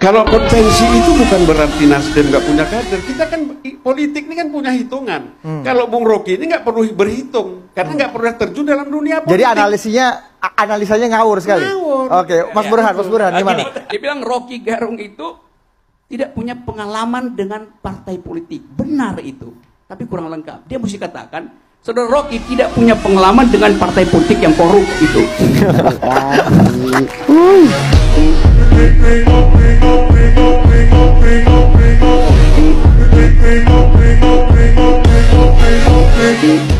Kalau konvensi itu bukan berarti Nasdem nggak punya kader. Kita kan politik ini kan punya hitungan. Hmm. Kalau Bung Rocky ini nggak perlu berhitung karena nggak pernah terjun dalam dunia politik. Jadi analisinya analisanya ngawur sekali. Ngawur. Oke, Mas Ya, Burhan, Mas Burhan Nah, gimana? gini, dia bilang Rocky Gerung itu tidak punya pengalaman dengan partai politik. Benar itu. Tapi kurang lengkap. Dia mesti katakan, Saudara Rocky tidak punya pengalaman dengan partai politik yang korup itu. you